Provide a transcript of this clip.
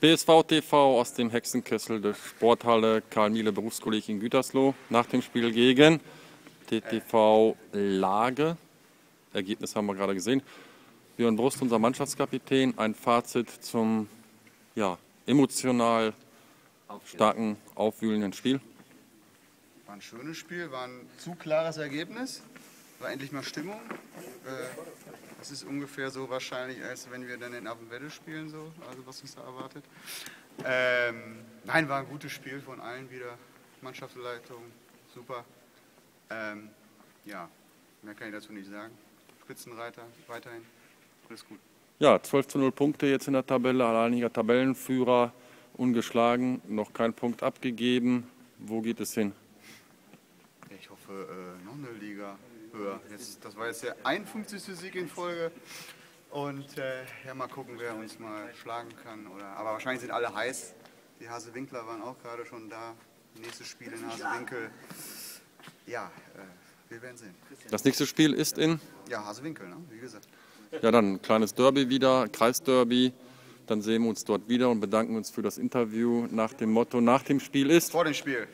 BSV TV aus dem Hexenkessel der Sporthalle Karl-Miele Berufskolleg in Gütersloh nach dem Spiel gegen TTV Lage. Ergebnis haben wir gerade gesehen. Björn Brust, unser Mannschaftskapitän, ein Fazit zum ja, emotional starken, aufwühlenden Spiel. War ein schönes Spiel, war ein zu klares Ergebnis. War endlich mal Stimmung. Äh, das ist ungefähr so wahrscheinlich, als wenn wir dann in Affenwette spielen, so, also was uns da erwartet. Ähm, nein, war ein gutes Spiel von allen wieder. Mannschaftsleitung, super. Ähm, ja, mehr kann ich dazu nicht sagen. Spitzenreiter weiterhin, alles gut. Ja, 12 zu 0 Punkte jetzt in der Tabelle, alleiniger Tabellenführer, ungeschlagen, noch kein Punkt abgegeben. Wo geht es hin? Ich hoffe, äh, noch eine Liga höher. Jetzt, das war jetzt der 51. Sieg in Folge. Und äh, ja, mal gucken, wer uns mal schlagen kann. Oder, aber wahrscheinlich sind alle heiß. Die Hasewinkler waren auch gerade schon da. Nächstes Spiel in Hasewinkel. Ja, äh, wir werden sehen. Das nächste Spiel ist in? Ja, Hasewinkel, ne? wie gesagt. Ja, dann ein kleines Derby wieder, Kreisderby. Dann sehen wir uns dort wieder und bedanken uns für das Interview nach dem Motto, nach dem Spiel ist. Vor dem Spiel.